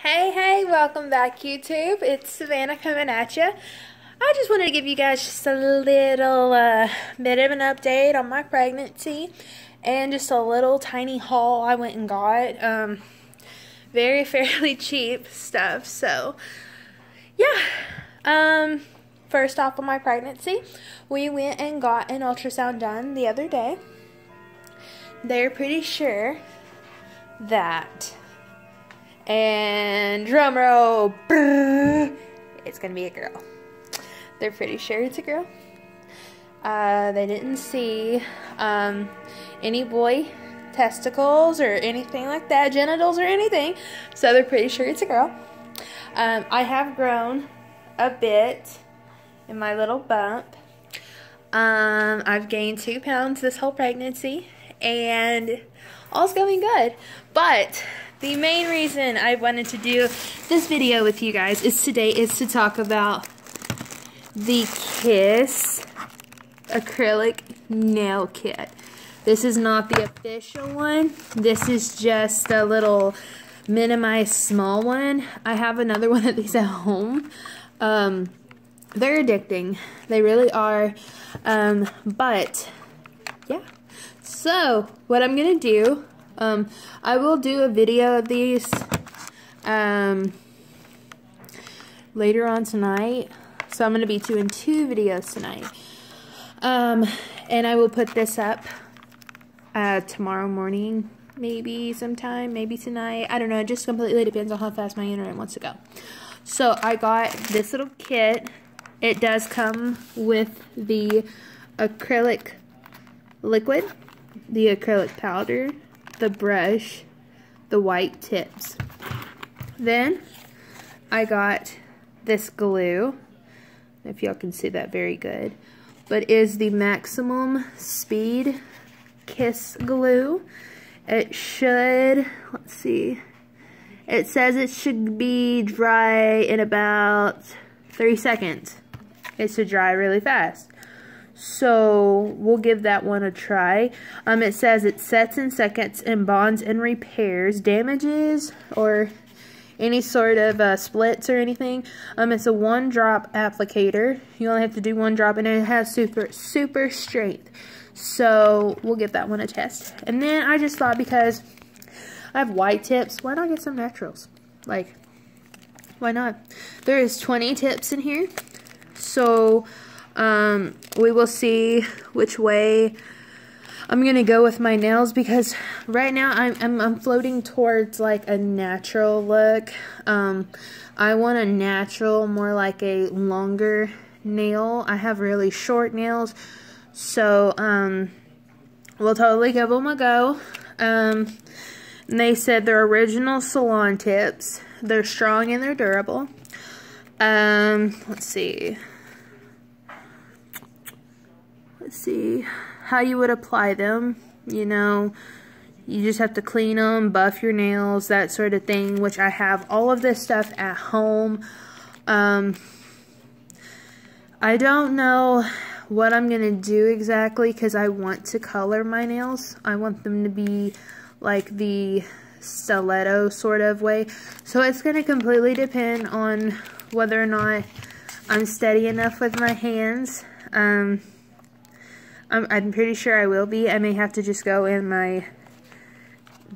Hey, hey, welcome back, YouTube. It's Savannah coming at you. I just wanted to give you guys just a little uh, bit of an update on my pregnancy and just a little tiny haul I went and got. Um, very, fairly cheap stuff. So, yeah. Um, first off, on my pregnancy, we went and got an ultrasound done the other day. They're pretty sure that and drum roll, it's gonna be a girl. They're pretty sure it's a girl. Uh, they didn't see um, any boy testicles or anything like that, genitals or anything, so they're pretty sure it's a girl. Um, I have grown a bit in my little bump. Um, I've gained two pounds this whole pregnancy, and all's going good. But the main reason I wanted to do this video with you guys is today is to talk about the Kiss acrylic nail kit. This is not the official one. This is just a little minimized small one. I have another one of these at home. Um, they're addicting. They really are. Um, but, yeah. So, what I'm going to do um, I will do a video of these um, later on tonight. So I'm going to be doing two videos tonight. Um, and I will put this up uh, tomorrow morning, maybe sometime, maybe tonight. I don't know. It just completely depends on how fast my internet wants to go. So I got this little kit. It does come with the acrylic liquid, the acrylic powder, the brush, the white tips. Then I got this glue, if y'all can see that very good, but is the maximum speed kiss glue. It should, let's see, it says it should be dry in about three seconds. It should dry really fast. So we'll give that one a try. Um, it says it sets in seconds and bonds and repairs damages or any sort of uh, splits or anything. Um, it's a one drop applicator. You only have to do one drop and it has super, super strength. So we'll give that one a test. And then I just thought because I have white tips, why not get some naturals? Like, why not? There is 20 tips in here. So um, we will see which way I'm going to go with my nails because right now I'm, I'm, I'm, floating towards like a natural look. Um, I want a natural, more like a longer nail. I have really short nails. So, um, we'll totally give them a go. Um, they said they're original salon tips. They're strong and they're durable. Um, let's see let's see. How you would apply them you know. You just have to clean them buff your nails that sort of thing which I have all of this stuff at home. Um, I don't know what I'm gonna do exactly because I want to color my nails. I want them to be like the stiletto sort of way. So it's gonna completely depend on whether or not I'm steady enough with my hands. Um, I'm, I'm pretty sure I will be. I may have to just go in my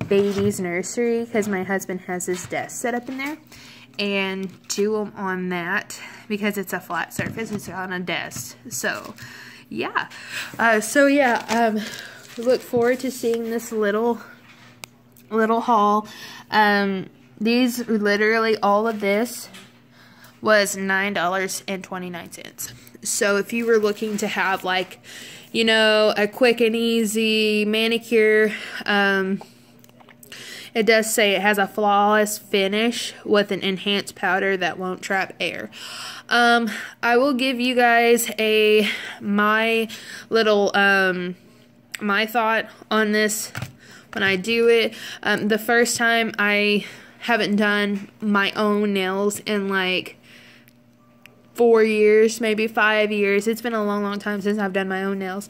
baby's nursery because my husband has his desk set up in there and do them on that because it's a flat surface. It's on a desk. So, yeah. Uh, so, yeah, um, look forward to seeing this little, little haul. Um, these, literally all of this was $9.29. So, if you were looking to have, like, you know, a quick and easy manicure. Um, it does say it has a flawless finish with an enhanced powder that won't trap air. Um, I will give you guys a my little um, my thought on this when I do it. Um, the first time I haven't done my own nails in like four years, maybe five years. It's been a long, long time since I've done my own nails.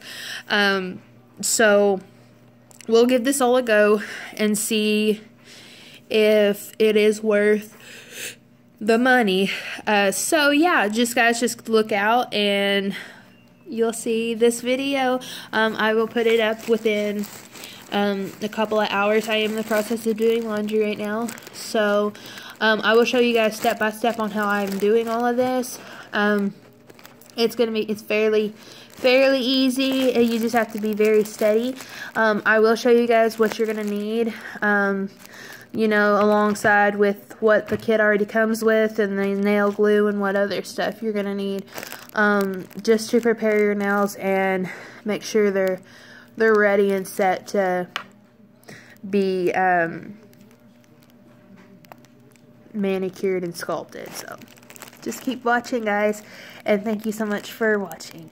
Um, so we'll give this all a go and see if it is worth the money. Uh, so yeah, just guys, just look out and you'll see this video. Um, I will put it up within um, a couple of hours. I am in the process of doing laundry right now. So um, I will show you guys step by step on how I'm doing all of this. Um, it's going to be, it's fairly, fairly easy. And you just have to be very steady. Um, I will show you guys what you're going to need. Um, you know, alongside with what the kit already comes with and the nail glue and what other stuff you're going to need um, just to prepare your nails and make sure they're they're ready and set to be um, manicured and sculpted. So just keep watching, guys, and thank you so much for watching.